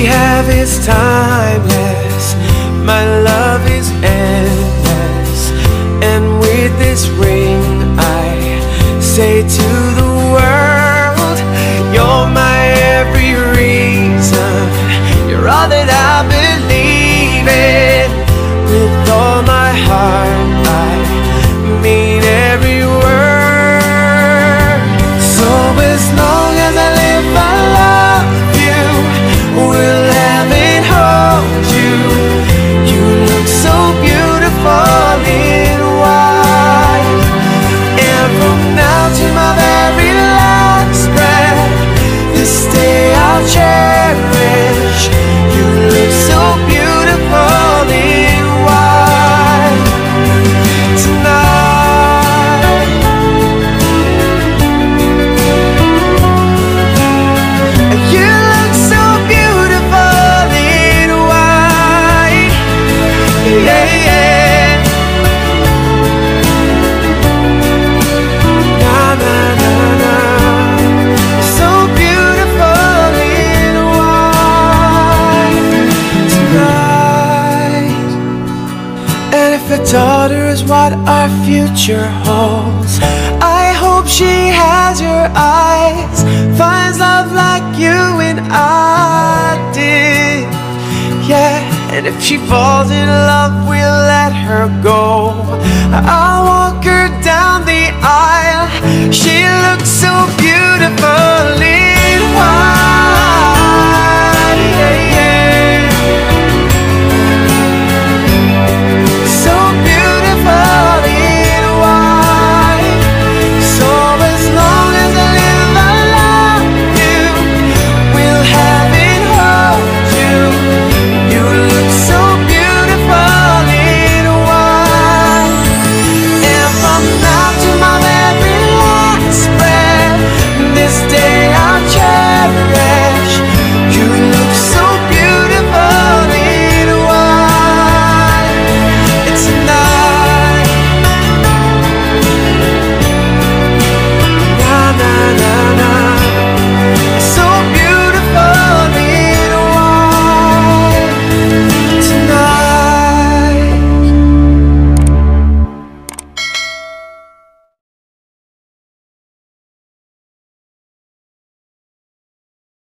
We have is timeless. My love is endless. And with this ring, I say to the world, You're my every reason. You're all that I believe in. With all my heart, is what our future holds, I hope she has your eyes, finds love like you and I did. Yeah, and if she falls in love, we'll let her go. I'll